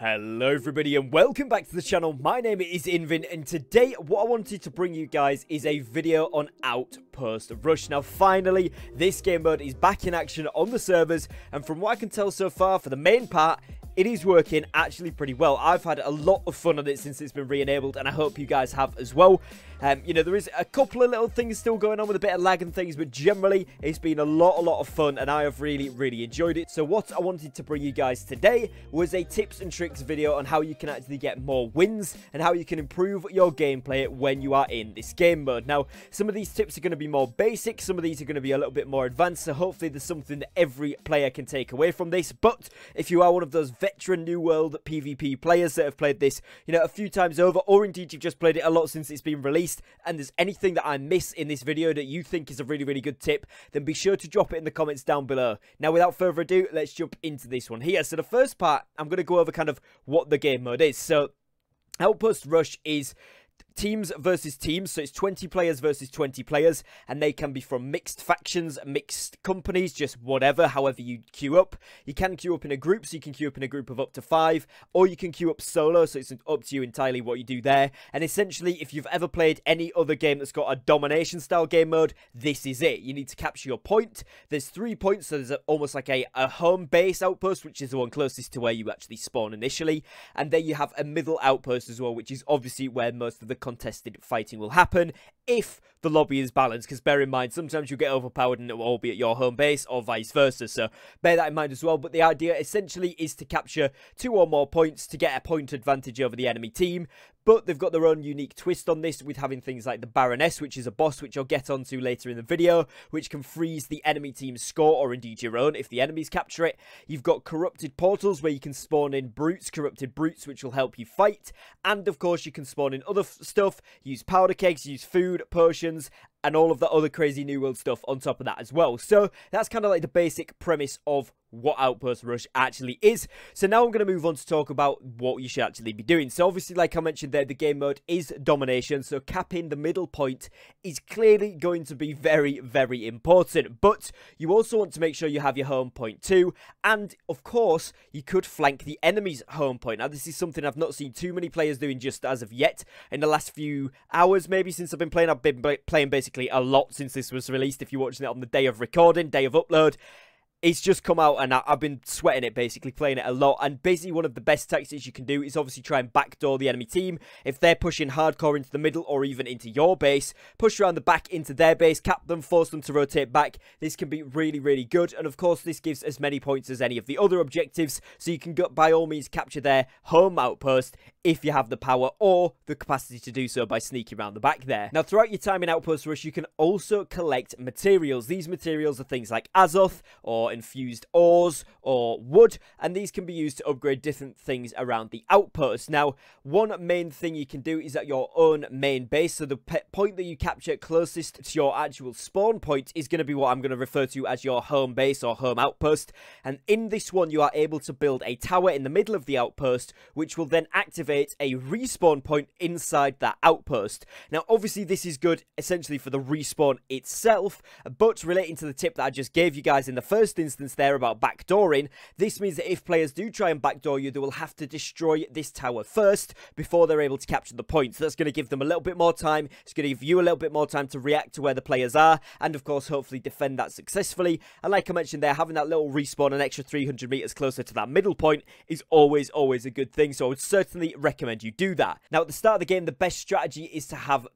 Hello everybody and welcome back to the channel. My name is Invin and today what I wanted to bring you guys is a video on Outpost Rush. Now finally this game mode is back in action on the servers and from what I can tell so far for the main part it is working actually pretty well. I've had a lot of fun on it since it's been re-enabled and I hope you guys have as well. Um, you know, there is a couple of little things still going on with a bit of lag and things, but generally, it's been a lot, a lot of fun, and I have really, really enjoyed it. So what I wanted to bring you guys today was a tips and tricks video on how you can actually get more wins and how you can improve your gameplay when you are in this game mode. Now, some of these tips are going to be more basic, some of these are going to be a little bit more advanced, so hopefully there's something that every player can take away from this. But if you are one of those veteran New World PvP players that have played this, you know, a few times over, or indeed you've just played it a lot since it's been released, and there's anything that I miss in this video that you think is a really, really good tip, then be sure to drop it in the comments down below. Now, without further ado, let's jump into this one here. So the first part, I'm going to go over kind of what the game mode is. So Outpost Rush is teams versus teams, so it's 20 players versus 20 players, and they can be from mixed factions, mixed companies, just whatever, however you queue up. You can queue up in a group, so you can queue up in a group of up to five, or you can queue up solo, so it's up to you entirely what you do there. And essentially, if you've ever played any other game that's got a domination style game mode, this is it. You need to capture your point. There's three points, so there's a, almost like a, a home base outpost, which is the one closest to where you actually spawn initially. And then you have a middle outpost as well, which is obviously where most of the contested fighting will happen if the lobby is balanced. Because bear in mind, sometimes you get overpowered and it will all be at your home base or vice versa. So bear that in mind as well. But the idea essentially is to capture two or more points to get a point advantage over the enemy team. But they've got their own unique twist on this with having things like the Baroness, which is a boss which I'll get onto later in the video, which can freeze the enemy team's score or indeed your own if the enemies capture it. You've got corrupted portals where you can spawn in brutes, corrupted brutes, which will help you fight. And of course, you can spawn in other stuff, use powder kegs, use food, potions, and all of the other crazy New World stuff on top of that as well. So that's kind of like the basic premise of what Outpost Rush actually is. So now I'm going to move on to talk about what you should actually be doing. So obviously, like I mentioned there, the game mode is domination. So capping the middle point is clearly going to be very, very important. But you also want to make sure you have your home point too. And of course, you could flank the enemy's home point. Now, this is something I've not seen too many players doing just as of yet. In the last few hours, maybe, since I've been playing, I've been playing basically a lot since this was released. If you're watching it on the day of recording, day of upload, it's just come out and I've been sweating it basically, playing it a lot. And basically, one of the best tactics you can do is obviously try and backdoor the enemy team. If they're pushing hardcore into the middle or even into your base, push around the back into their base, cap them, force them to rotate back. This can be really, really good. And of course, this gives as many points as any of the other objectives. So you can go, by all means capture their home outpost if you have the power or the capacity to do so by sneaking around the back there. Now, throughout your time in Outpost Rush, you can also collect materials. These materials are things like Azoth or infused ores or wood, and these can be used to upgrade different things around the outpost. Now, one main thing you can do is at your own main base, so the point that you capture closest to your actual spawn point is going to be what I'm going to refer to as your home base or home outpost, and in this one you are able to build a tower in the middle of the outpost, which will then activate a respawn point inside that outpost. Now, obviously this is good essentially for the respawn itself, but relating to the tip that I just gave you guys in the first instance there about backdooring, this means that if players do try and backdoor you, they will have to destroy this tower first before they're able to capture the point. So that's going to give them a little bit more time. It's going to give you a little bit more time to react to where the players are and, of course, hopefully defend that successfully. And like I mentioned there, having that little respawn an extra 300 meters closer to that middle point is always, always a good thing. So I would certainly recommend you do that. Now, at the start of the game, the best strategy is to have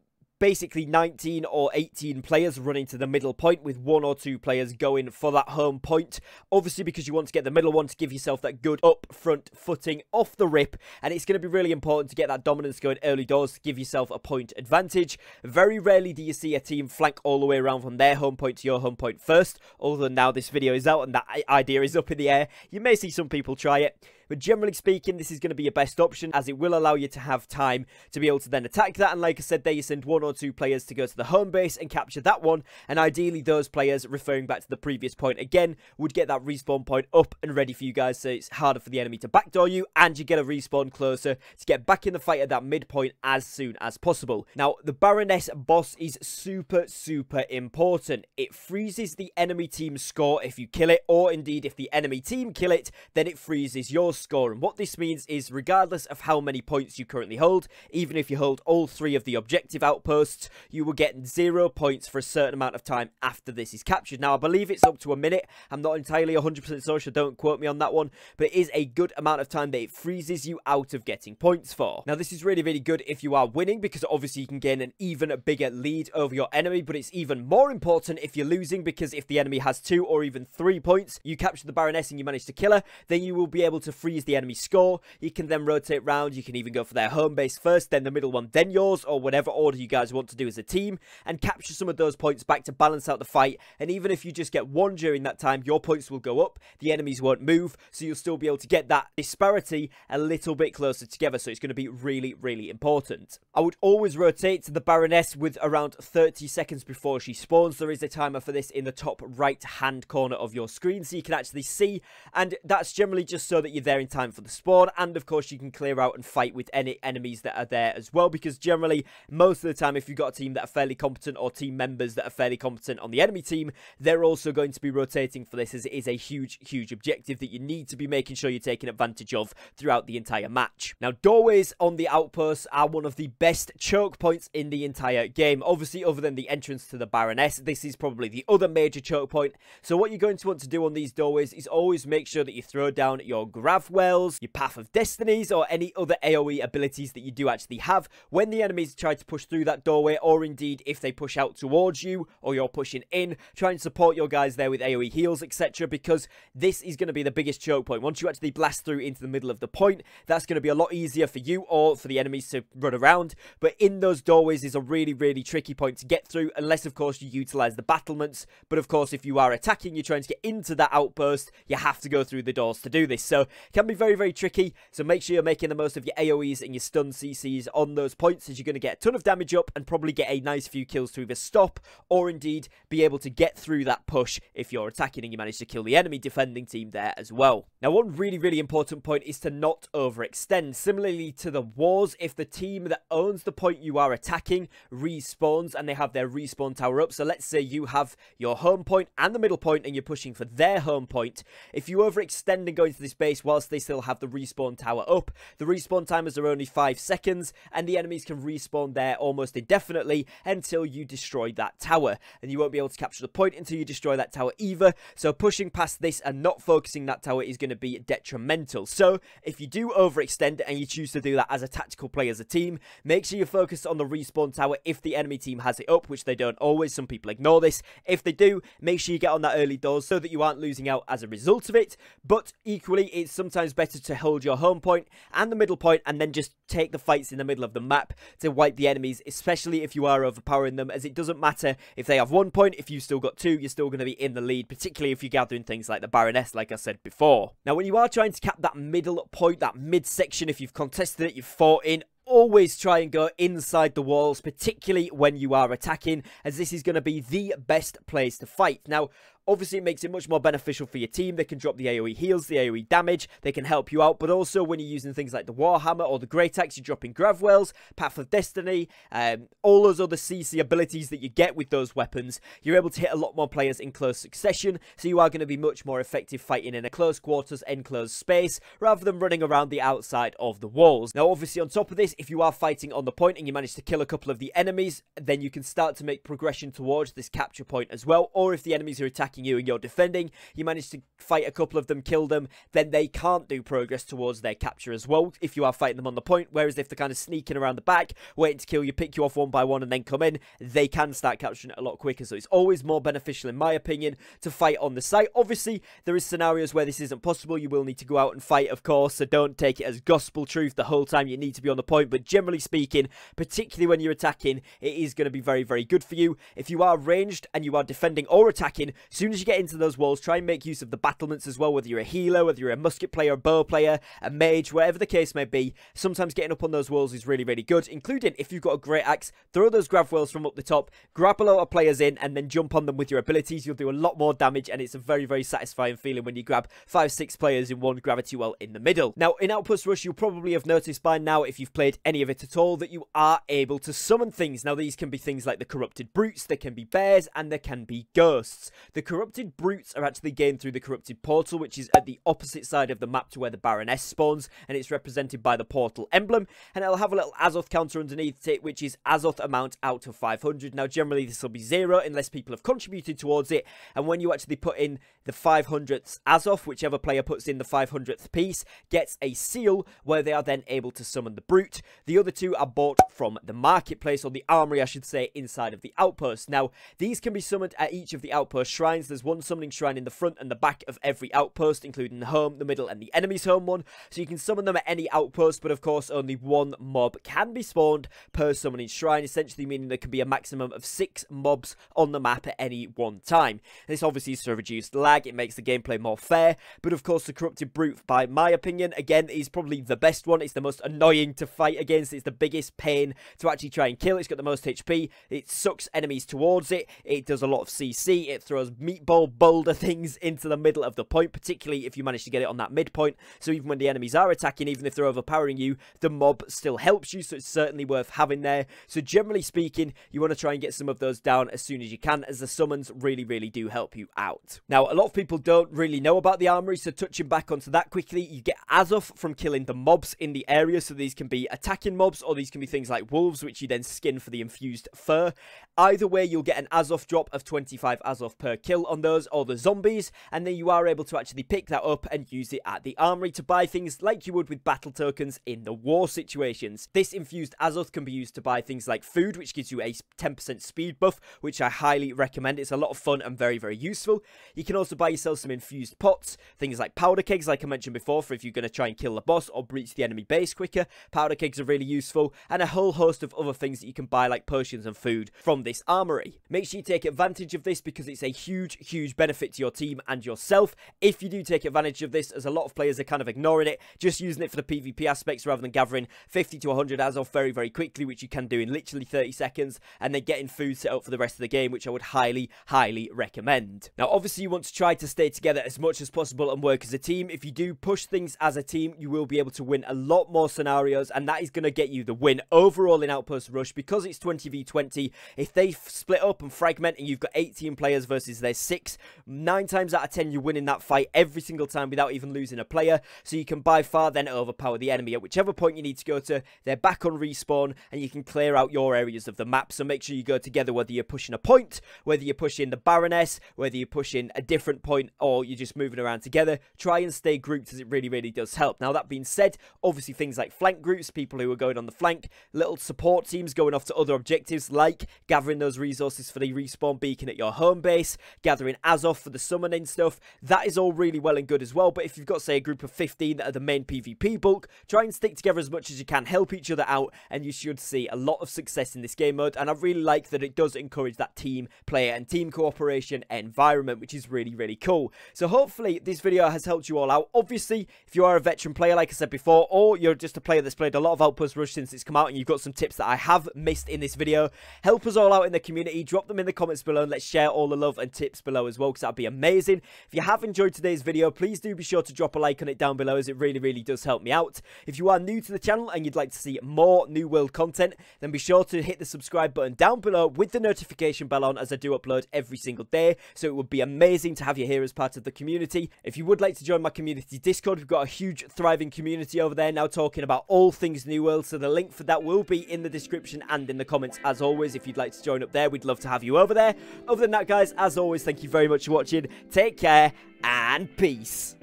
basically 19 or 18 players running to the middle point with one or two players going for that home point. Obviously, because you want to get the middle one to give yourself that good up front footing off the rip. And it's going to be really important to get that dominance going early doors to give yourself a point advantage. Very rarely do you see a team flank all the way around from their home point to your home point first. Although now this video is out and that idea is up in the air. You may see some people try it. But generally speaking, this is going to be your best option as it will allow you to have time to be able to then attack that. And like I said there, you send one or two players to go to the home base and capture that one. And ideally, those players, referring back to the previous point again, would get that respawn point up and ready for you guys so it's harder for the enemy to backdoor you and you get a respawn closer to get back in the fight at that midpoint as soon as possible. Now, the Baroness boss is super, super important. It freezes the enemy team's score if you kill it, or indeed if the enemy team kill it, then it freezes your score. And what this means is regardless of how many points you currently hold, even if you hold all three of the objective outposts, you will get zero points for a certain amount of time after this is captured. Now, I believe it's up to a minute. I'm not entirely 100% sure, so don't quote me on that one, but it is a good amount of time that it freezes you out of getting points for. Now, this is really, really good if you are winning, because obviously you can gain an even bigger lead over your enemy, but it's even more important if you're losing, because if the enemy has two or even three points, you capture the Baroness and you manage to kill her, then you will be able to freeze the enemy score. You can then rotate round, you can even go for their home base first, then the middle one, then yours, or whatever order you guys want to do as a team, and capture some of those points back to balance out the fight, and even if you just get one during that time, your points will go up, the enemies won't move, so you'll still be able to get that disparity a little bit closer together, so it's going to be really, really important. I would always rotate to the Baroness with around 30 seconds before she spawns. There is a timer for this in the top right hand corner of your screen, so you can actually see, and that's generally just so that you're there in time for the spawn, and of course you can clear out and fight with any enemies that are there as well, because generally, most of the time, if you've got a team that are fairly competent, or team members that are fairly competent on the enemy team, they're also going to be rotating for this, as it is a huge, huge objective that you need to be making sure you're taking advantage of throughout the entire match. Now, doorways on the outposts are one of the best choke points in the entire game. Obviously, other than the entrance to the Baroness, this is probably the other major choke point. So what you're going to want to do on these doorways is always make sure that you throw down your Grav Wells, your Path of Destinies, or any other AoE abilities that you do actually have when the enemies try to push through that doorway, or indeed if they push out towards you, or you're pushing in, try and support your guys there with AoE heals, etc. Because this is going to be the biggest choke point. Once you actually blast through into the middle of the point, that's going to be a lot easier for you or for the enemies to run around. But in those doorways is a really, really tricky point to get through, unless, of course, you utilize the battlements. But, of course, if you are attacking, you're trying to get into that outpost, you have to go through the doors to do this. So, can be very, very tricky. So, make sure you're making the most of your AoEs and your stun CCs on those points, as you're going to get a ton of damage up and probably get a nice few kills to either stop or indeed be able to get through that push if you're attacking and you manage to kill the enemy defending team there as well. Now, one really, really important point is to not overextend. Similarly to the wars, if the team that owns the point you are attacking respawns and they have their respawn tower up, so let's say you have your home point and the middle point and you're pushing for their home point, if you overextend and go into this base whilst they still have the respawn tower up, the respawn timers are only 5 seconds and the enemies can respawn there almost indefinitely until you destroy that tower. And you won't be able to capture the point until you destroy that tower either, so pushing past this and not focusing that tower is going to be detrimental. So, if you do overextend and you choose to do that as a tactical play as a team, make sure you focus on the respawn tower if the enemy team has it up, which they don't always. Some people ignore this. If they do, make sure you get on that early doors so that you aren't losing out as a result of it. But equally, it's sometimes better to hold your home point and the middle point and then just take the fights in the middle of the map to wipe the enemies, especially if you are overpowering them, as it doesn't matter if they have one point, if you've still got two, you're still going to be in the lead, particularly if you're gathering things like the Baroness, like I said before. Now, when you are trying to cap that middle point, that midsection, if you've contested it, you've fought in, always try and go inside the walls, particularly when you are attacking, as this is going to be the best place to fight. Now, Obviously, it makes it much more beneficial for your team. They can drop the AoE heals, the AoE damage. They can help you out. But also, when you're using things like the Warhammer or the Great Axe, you're dropping Gravwells, Path of Destiny, um, all those other CC abilities that you get with those weapons. You're able to hit a lot more players in close succession. So you are going to be much more effective fighting in a close quarters, enclosed space, rather than running around the outside of the walls. Now, obviously, on top of this, if you are fighting on the point and you manage to kill a couple of the enemies, then you can start to make progression towards this capture point as well. Or if the enemies are attacking attacking you and you're defending, you manage to fight a couple of them, kill them, then they can't do progress towards their capture as well if you are fighting them on the point. Whereas if they're kind of sneaking around the back, waiting to kill you, pick you off one by one and then come in, they can start capturing it a lot quicker. So it's always more beneficial, in my opinion, to fight on the site. Obviously, there is scenarios where this isn't possible. You will need to go out and fight, of course, so don't take it as gospel truth the whole time. You need to be on the point, but generally speaking, particularly when you're attacking, it is going to be very, very good for you. If you are ranged and you are defending or attacking, soon as you get into those walls, try and make use of the battlements as well, whether you're a healer, whether you're a musket player, a bow player, a mage, whatever the case may be. Sometimes getting up on those walls is really, really good, including if you've got a great axe, throw those grav wells from up the top, grab a lot of players in, and then jump on them with your abilities. You'll do a lot more damage, and it's a very, very satisfying feeling when you grab five, six players in one gravity well in the middle. Now, in Outpost Rush, you'll probably have noticed by now, if you've played any of it at all, that you are able to summon things. Now, these can be things like the Corrupted Brutes, there can be bears, and there can be ghosts. The corrupted brutes are actually gained through the corrupted portal, which is at the opposite side of the map to where the Baroness spawns, and it's represented by the portal emblem. And it'll have a little Azoth counter underneath it, which is Azoth amount out of 500. Now, generally, this will be zero unless people have contributed towards it. And when you actually put in the 500th Azoth, whichever player puts in the 500th piece, gets a seal where they are then able to summon the brute. The other two are bought from the marketplace, or the armory, I should say, inside of the outpost. Now, these can be summoned at each of the outpost shrines. There's one summoning shrine in the front and the back of every outpost, including the home, the middle, and the enemy's home one. So you can summon them at any outpost, but of course, only one mob can be spawned per summoning shrine, essentially meaning there can be a maximum of six mobs on the map at any one time. This obviously is to reduce lag, it makes the gameplay more fair, but of course, the Corrupted Brute, by my opinion, again, is probably the best one. It's the most annoying to fight against, it's the biggest pain to actually try and kill. It's got the most HP, it sucks enemies towards it, it does a lot of CC, it throws meatball boulder things into the middle of the point, particularly if you manage to get it on that midpoint. So even when the enemies are attacking, even if they're overpowering you, the mob still helps you, so it's certainly worth having there. So generally speaking, you want to try and get some of those down as soon as you can, as the summons really, really do help you out. Now, a lot of people don't really know about the armory, so touching back onto that quickly, you get Azoth from killing the mobs in the area, so these can be attacking mobs, or these can be things like wolves, which you then skin for the infused fur. Either way, you'll get an Azoth drop of 25 Azoth per kill on those, or the zombies, and then you are able to actually pick that up and use it at the armory to buy things like you would with battle tokens in the war situations. This infused Azoth can be used to buy things like food, which gives you a 10% speed buff, which I highly recommend. It's a lot of fun and very, very useful. You can also buy yourself some infused pots, things like powder kegs, like I mentioned before, for if you're going to try and kill the boss or breach the enemy base quicker. Powder kegs are really useful, and a whole host of other things that you can buy, like potions and food, from this armory. Make sure you take advantage of this because it's a huge, huge benefit to your team and yourself. If you do take advantage of this, as a lot of players are kind of ignoring it, just using it for the PvP aspects rather than gathering 50 to 100 as Azoth very, very quickly, which you can do in literally 30 seconds, and then getting food set up for the rest of the game, which I would highly, highly recommend. Now, obviously, you want to try to stay together as much as possible and work as a team. If you do push things as a team, you will be able to win a lot more scenarios, and that is going to get you the win overall in Outpost Rush because it's 20v20. If they split up and fragment and you've got 18 players versus their 6, 9 times out of 10 you're winning that fight every single time without even losing a player, so you can by far then overpower the enemy at whichever point you need to go to. They're back on respawn, and you can clear out your areas of the map, so make sure you go together whether you're pushing a point, whether you're pushing the Baroness, whether you're pushing a different point, or you're just moving around together. Try and stay grouped as it really, really does help. Now, that being said, obviously things like flank groups, people who are going on the flank, little support teams going off to other objectives like gathering those resources for the respawn beacon at your home base, gathering Azoth for the summoning stuff, that is all really well and good as well, but if you've got, say, a group of 15 that are the main PvP bulk, try and stick together as much as you can, help each other out, and you should see a lot of success in this game mode, and I really like that it does encourage that team player and team cooperation environment, which is really, really cool. So hopefully this video has helped you all out. Obviously, if you are a veteran player, like I said before, or you're just a player that's played a lot of Outpost Rush since it's come out, and you've got some tips that I have missed in this video, help us all out in the community, drop them in the comments below, and let's share all the love and tips below as well, because that'd be amazing. If you have enjoyed today's video, please do be sure to drop a like on it down below, as it really, really does help me out. If you are new to the channel and you'd like to see more New World content, then be sure to hit the subscribe button down below with the notification bell on, as I do upload every single day, so it would be amazing to have you here as part of the community. If you would like to join my community Discord, we've got a huge, thriving community over there now talking about all things New World, so the link for that will be in the description and in the comments as always. If you'd like to join up there, we'd love to have you over there. Other than that, guys, as always, thank you very much for watching. Take care and peace.